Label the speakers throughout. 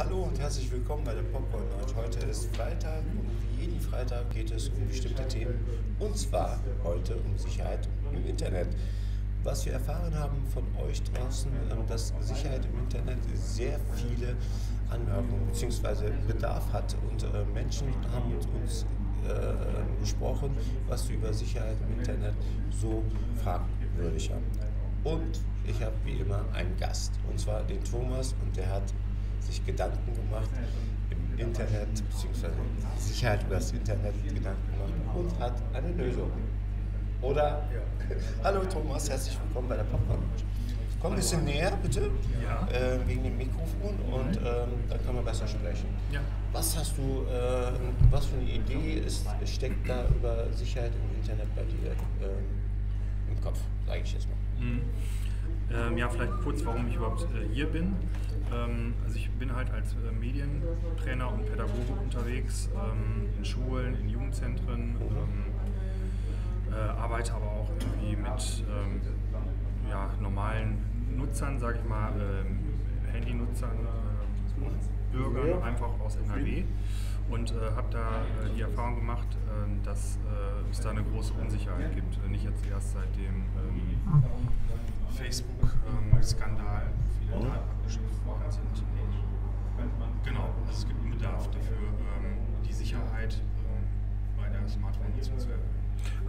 Speaker 1: Hallo und herzlich willkommen bei der Popcorn Night. Heute ist Freitag und jeden Freitag geht es um bestimmte Themen. Und zwar heute um Sicherheit im Internet. Was wir erfahren haben von euch draußen, ähm, dass Sicherheit im Internet sehr viele Anmerkungen bzw. Bedarf hat. Und äh, Menschen haben mit uns äh, gesprochen, was sie über Sicherheit im Internet so fragwürdig haben. Und ich habe wie immer einen Gast, und zwar den Thomas, und der hat sich Gedanken gemacht im Internet, beziehungsweise Sicherheit über das Internet Gedanken gemacht und hat eine Lösung. Oder? Hallo Thomas, herzlich willkommen bei der Popcorn. Komm ein bisschen näher, bitte, ja. äh, wegen dem Mikrofon und ähm, dann können wir besser sprechen. Ja. Was hast du, äh, was für eine Idee ist, steckt da über Sicherheit im Internet bei dir äh, im Kopf, sage ich jetzt mal? Mhm.
Speaker 2: Ähm, ja, vielleicht kurz, warum ich überhaupt äh, hier bin. Ähm, bin halt als äh, Medientrainer und Pädagoge unterwegs ähm, in Schulen, in Jugendzentren, ähm, äh, arbeite aber auch irgendwie mit ähm, ja, normalen Nutzern, sage ich mal, ähm, Handynutzern, äh, Bürgern einfach aus NRW und äh, habe da äh, die Erfahrung gemacht, äh, dass äh, es da eine große Unsicherheit gibt. Äh, nicht jetzt erst seit dem ähm, Facebook-Skandal, viele. Daten abgeschrieben worden sind.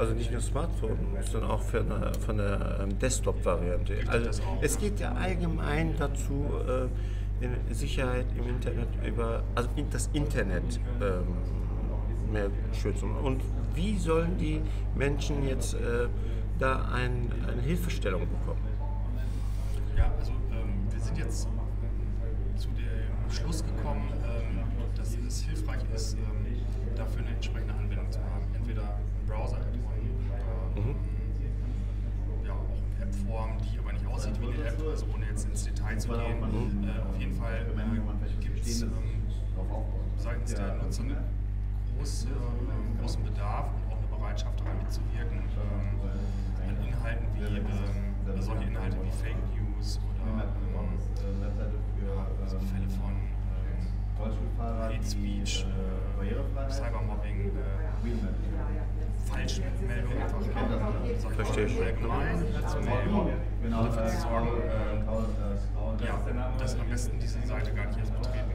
Speaker 2: Also
Speaker 1: nicht nur Smartphone, sondern auch für eine, von der ähm, Desktop-Variante. Also es geht ja allgemein dazu, äh, Sicherheit im Internet über, also das Internet ähm, mehr schützen. Und wie sollen die Menschen jetzt äh, da ein, eine Hilfestellung bekommen?
Speaker 2: Ja, also ähm, wir sind jetzt zu dem Schluss gekommen, ähm, dass es hilfreich ist, ähm, dafür eine entsprechende Anwendung zu haben. Entweder ein Browser-Add-on oder mhm. ja, auch eine App-Form, die aber nicht aussieht wie eine App, also ohne jetzt ins Detail zu gehen. Mhm. Äh, auf jeden Fall äh, gibt es ähm, seitens der Nutzer einen große, äh, großen Bedarf und auch eine Bereitschaft daran mitzuwirken ähm, an Inhalten wie ähm, solche Inhalte wie Fake News oder ähm, Fälle von Hate Speech, äh, Cybermobbing, äh, Falschmeldungen einfach
Speaker 1: Verstehe ich.
Speaker 2: allgemein zu melden, dafür zu sorgen, äh, ja, dass am besten diese Seite gar nicht erst betreten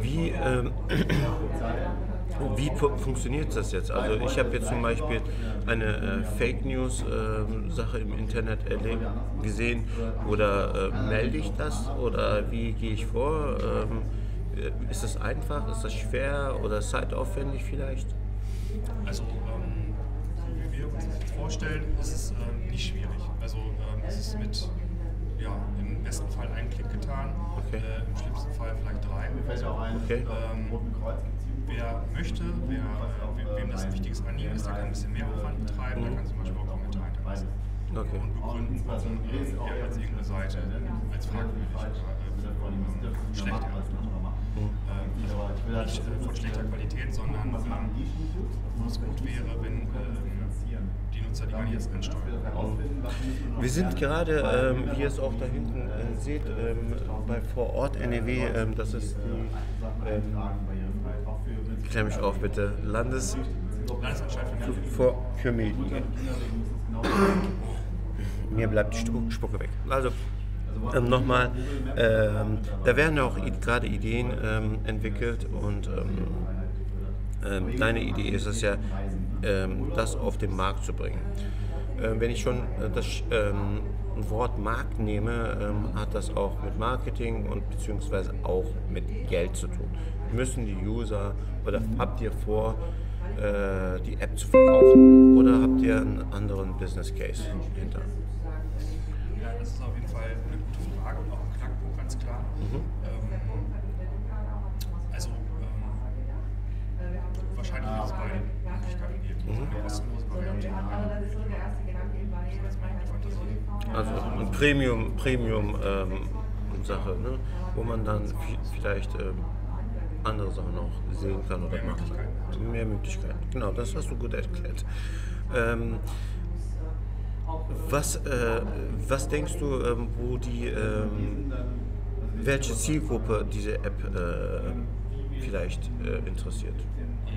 Speaker 1: wie, ähm, wie funktioniert das jetzt? Also ich habe jetzt zum Beispiel eine äh, Fake News äh, Sache im Internet erlebt, gesehen oder äh, melde ich das oder wie gehe ich vor? Ähm, ist das einfach, ist das schwer oder zeitaufwendig vielleicht?
Speaker 2: Also ähm, wie wir uns das vorstellen, ist es ähm, nicht schwierig. Also ähm, es ist mit ja, im besten Fall ein Klick getan, okay. äh, im schlimmsten Fall vielleicht drei. Okay. Ähm, wer möchte, wer, äh, wem das ein wichtiges Anliegen ist, der kann ein bisschen mehr Aufwand betreiben, der kann zum Beispiel auch Kommentare hinterlassen. Okay. Und begründen, warum er jetzt irgendeine Seite als fragwürdig äh, schlecht erachtet. Mhm. Ähm, nicht äh, von schlechter Qualität, sondern ähm, wo es gut wäre, wenn äh, Nutzer, die gar nicht erst einsteuern.
Speaker 1: Wir sind gerade, ähm, wie ihr es auch da hinten äh, seht, ähm, bei Vor Ort NRW, ähm, das ist die, ähm, klär mich auf bitte, Landes... Für Medien. Mir bleibt die Spucke weg. Also, ähm, nochmal, ähm, da werden auch gerade Ideen ähm, entwickelt und ähm, deine Idee ist es ja, ähm, das auf den Markt zu bringen. Ähm, wenn ich schon äh, das ähm, Wort Markt nehme, ähm, hat das auch mit Marketing und beziehungsweise auch mit Geld zu tun. Müssen die User oder habt ihr vor, äh, die App zu verkaufen oder habt ihr einen anderen Business Case hinter?
Speaker 2: Ja, das ist auf jeden Fall eine gute Frage und auch ein Knackpunkt, ganz klar. Mhm.
Speaker 1: Premium, Premium ähm, Sache, ne? wo man dann vielleicht ähm, andere Sachen auch sehen kann oder machen kann. Mehr Möglichkeiten. Genau, das hast du gut erklärt. Ähm, was, äh, was denkst du, ähm, wo die ähm, welche Zielgruppe diese App äh, vielleicht äh, interessiert.
Speaker 2: Ähm,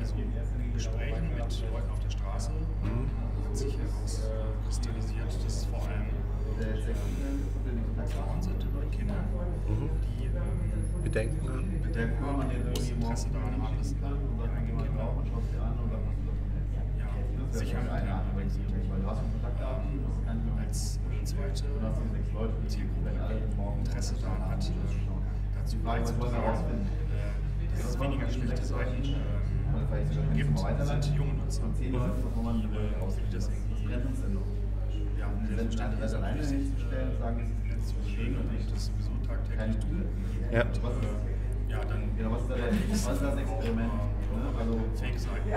Speaker 2: also in Gesprächen mit Leuten auf der Straße hat sich herauskristallisiert, dass es vor allem Frauen sind oder Kinder, die ähm,
Speaker 1: Bedenken haben?
Speaker 2: Bedenken haben, großes Interesse daran haben, dass ihre eigenen Kinder ja, der Arbeit sind. Ähm, als zweite Zielgruppe, die Interesse daran hat, dazu beizutragen, äh, dass es weniger schlechte Seiten äh, gibt, sind junge Nutzer, die, äh, die das irgendwie ja, selbstverständlich ist, natürlich sich im Netz zu bewegen und ich das sowieso tagtäglich tue.
Speaker 1: Ja.
Speaker 2: Und, äh, ja, dann
Speaker 3: Ja, was ist da das, was ist das Experiment? Ne? Also,
Speaker 2: Fake Seiten.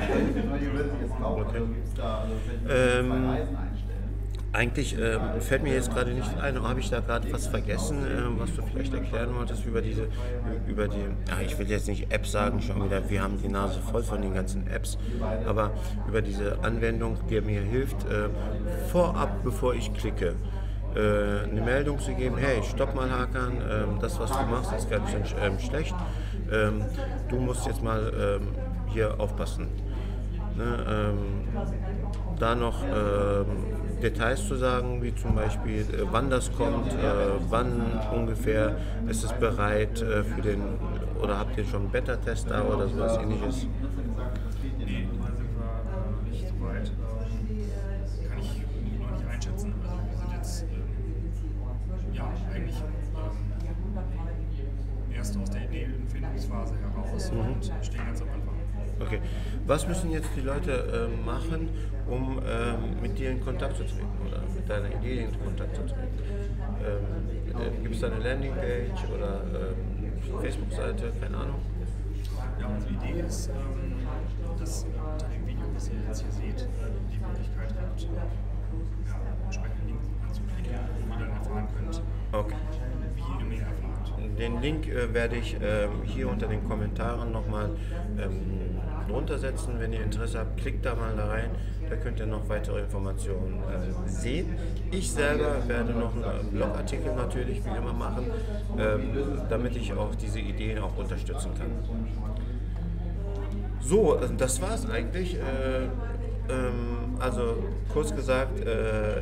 Speaker 3: hier wird jetzt laufen, also gibt's da, also vielleicht
Speaker 1: Ähm,
Speaker 3: zwei Reisen einstellen.
Speaker 1: Eigentlich ähm, fällt mir jetzt gerade nicht ein, habe ich da gerade was vergessen, ähm, was du vielleicht erklären wolltest über diese, über die, ja, ich will jetzt nicht Apps sagen, schon wieder, wir haben die Nase voll von den ganzen Apps, aber über diese Anwendung, die mir hilft, äh, vorab, bevor ich klicke, äh, eine Meldung zu geben, hey, stopp mal Hakan, ähm, das, was du machst, ist ganz schön ähm, schlecht, ähm, du musst jetzt mal ähm, hier aufpassen. Ne, da noch Details zu sagen, wie zum Beispiel, äh, wann das kommt, äh, wann ungefähr ist es bereit äh, für den, oder habt ihr schon einen Beta-Test da oder sowas ähnliches?
Speaker 2: Nee, da sind wir nicht so weit. Kann ich noch nicht einschätzen. Also wir sind jetzt ähm, ja eigentlich ähm, erst aus der Ideenfindungsphase heraus und stehen ganz am Anfang.
Speaker 1: Okay. Was müssen jetzt die Leute äh, machen, um ähm, mit dir in Kontakt zu treten oder mit deiner Idee in Kontakt zu treten? Ähm, äh, Gibt es da eine Landingpage oder ähm, Facebook-Seite? Keine Ahnung.
Speaker 2: Ja, also die Idee ist, ähm, dass unter dem Video, das ihr jetzt hier seht, äh, die Möglichkeit habt, äh, ja, entsprechenden Link anzuklicken, wo ihr dann erfahren könnt,
Speaker 1: Okay.
Speaker 2: wie ihr mehr erfahrt.
Speaker 1: Den Link äh, werde ich ähm, hier unter den Kommentaren nochmal ähm, drunter setzen. Wenn ihr Interesse habt, klickt da mal da rein. Da könnt ihr noch weitere Informationen äh, sehen. Ich selber werde noch einen Blogartikel natürlich wie immer machen, ähm, damit ich auch diese Ideen auch unterstützen kann. So, äh, das war es eigentlich. Äh, ähm, also kurz gesagt, äh,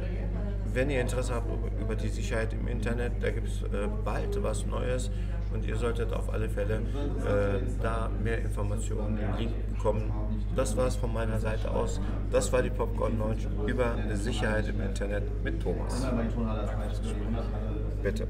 Speaker 1: wenn ihr Interesse habt über die Sicherheit im Internet, da gibt es äh, bald was Neues und ihr solltet auf alle Fälle äh, da mehr Informationen im Link bekommen. Das war es von meiner Seite aus. Das war die Popcorn Launch über Sicherheit im Internet mit Thomas. Bitte.